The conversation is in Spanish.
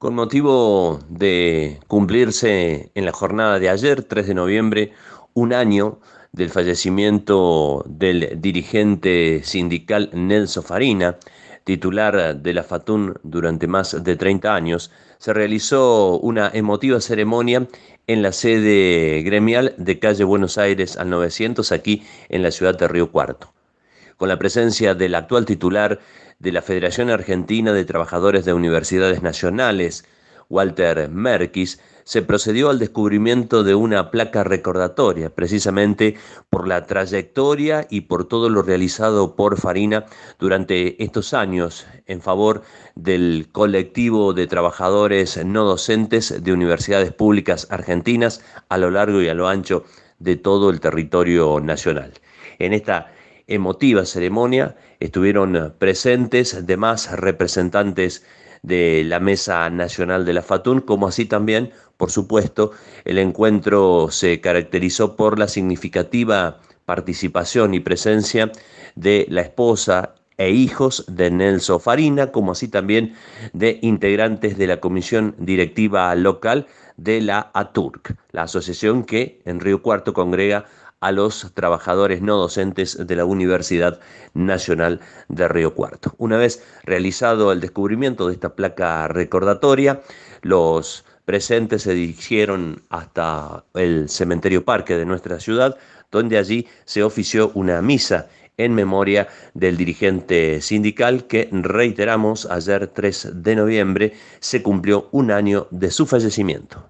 Con motivo de cumplirse en la jornada de ayer, 3 de noviembre, un año del fallecimiento del dirigente sindical Nelson Farina, titular de la FATUN durante más de 30 años, se realizó una emotiva ceremonia en la sede gremial de calle Buenos Aires al 900, aquí en la ciudad de Río Cuarto con la presencia del actual titular de la Federación Argentina de Trabajadores de Universidades Nacionales, Walter Merkis, se procedió al descubrimiento de una placa recordatoria, precisamente por la trayectoria y por todo lo realizado por Farina durante estos años en favor del colectivo de trabajadores no docentes de universidades públicas argentinas a lo largo y a lo ancho de todo el territorio nacional. En esta emotiva ceremonia estuvieron presentes demás representantes de la Mesa Nacional de la FATUN, como así también, por supuesto, el encuentro se caracterizó por la significativa participación y presencia de la esposa e hijos de Nelson Farina, como así también de integrantes de la comisión directiva local de la ATURC, la asociación que en Río Cuarto congrega a los trabajadores no docentes de la Universidad Nacional de Río Cuarto. Una vez realizado el descubrimiento de esta placa recordatoria, los presentes se dirigieron hasta el cementerio parque de nuestra ciudad, donde allí se ofició una misa en memoria del dirigente sindical que, reiteramos, ayer 3 de noviembre se cumplió un año de su fallecimiento.